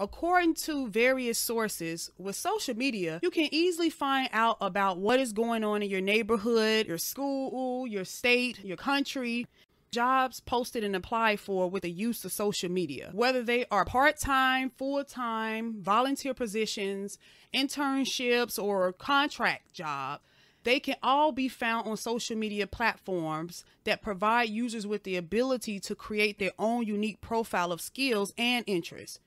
According to various sources, with social media, you can easily find out about what is going on in your neighborhood, your school, your state, your country. Jobs posted and applied for with the use of social media, whether they are part time, full time, volunteer positions, internships, or contract job. They can all be found on social media platforms that provide users with the ability to create their own unique profile of skills and interests.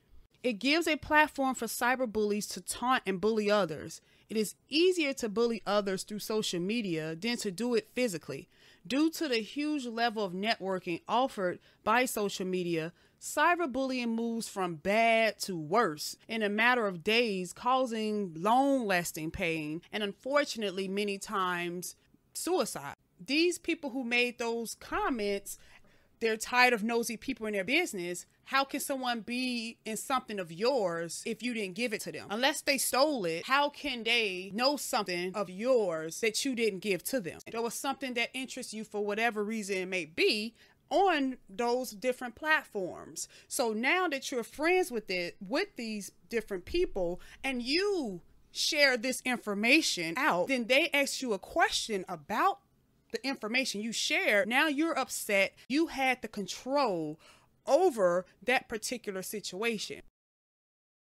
It gives a platform for cyberbullies to taunt and bully others. It is easier to bully others through social media than to do it physically. Due to the huge level of networking offered by social media, cyberbullying moves from bad to worse in a matter of days, causing long lasting pain and unfortunately, many times, suicide. These people who made those comments they're tired of nosy people in their business. How can someone be in something of yours if you didn't give it to them? Unless they stole it, how can they know something of yours that you didn't give to them? There was something that interests you for whatever reason it may be on those different platforms. So now that you're friends with it with these different people and you share this information out, then they ask you a question about the information you shared, now you're upset. You had the control over that particular situation.